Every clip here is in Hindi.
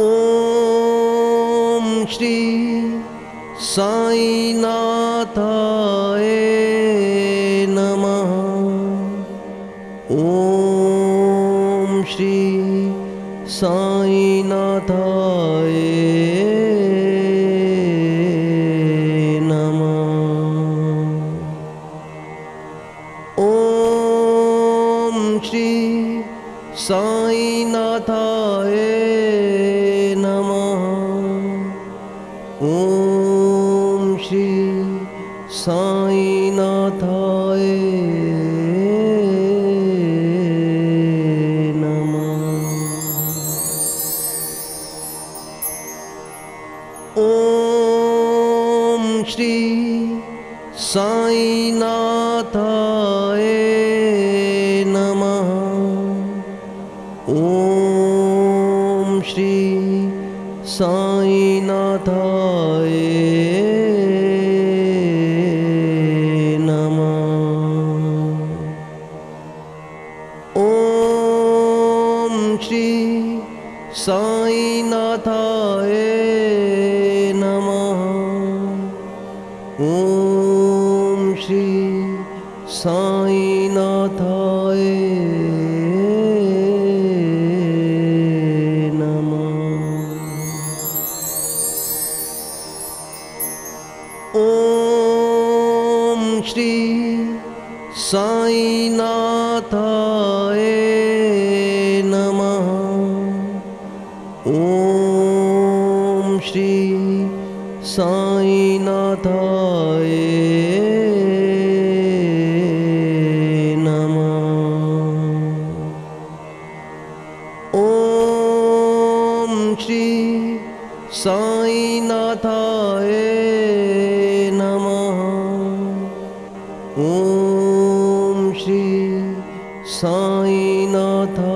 ओम श्री साईनाथाय नमः। ओम श्री साईनाथाय ॐ श्री साईनाथाय नमः। ओम श्री साईनाथाय साई ना थाए ओम श्री साई ना थाए ओम श्री साई नाथ ॐ श्री साईनाथाय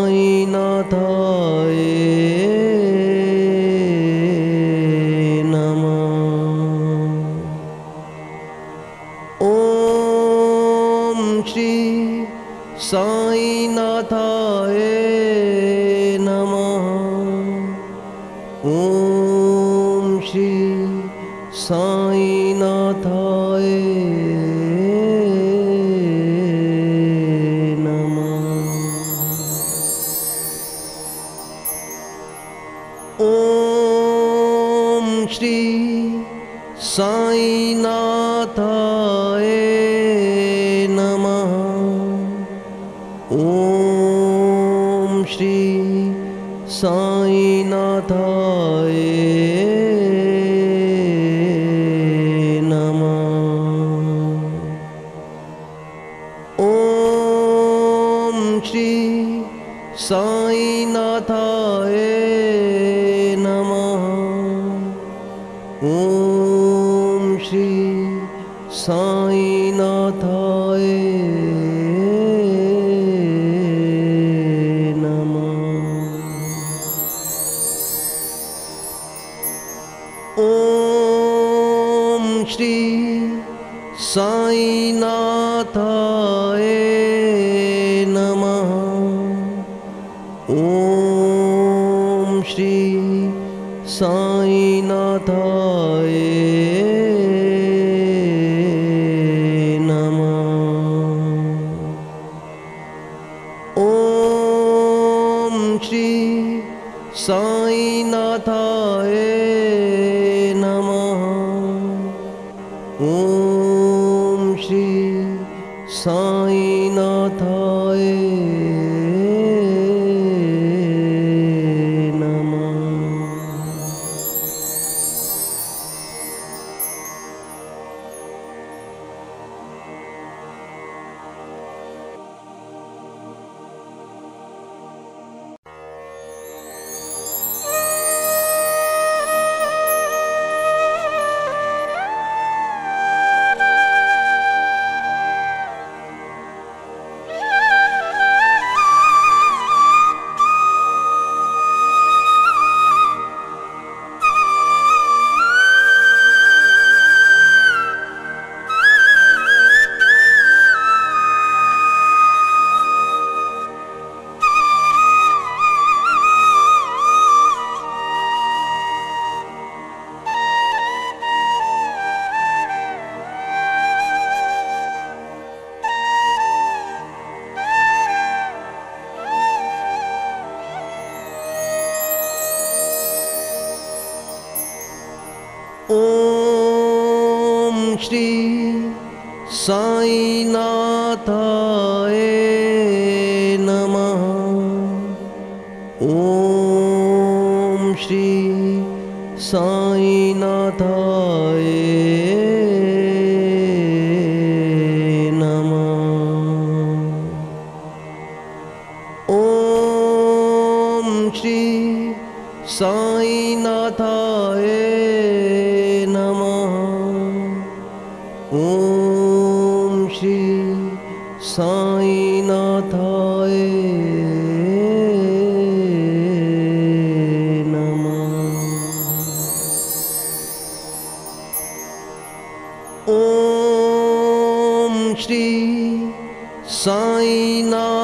साई नाथ आए ओम श्री साई नाथाए नमः। ओम श्री साई नाथा साई नाथाए नमः। ओम श्री साई नाथाए श्री साई साईनाथाय साईनाथाय नमः। ओम श्री साईनाथाय नमः श्री साईनाथाय नमः। ॐ श्री साईनाथाय नमः। श्री साईनाथाय नमः। ॐ श्री साईनाथाय नमः। ॐ श्री साईनाथाय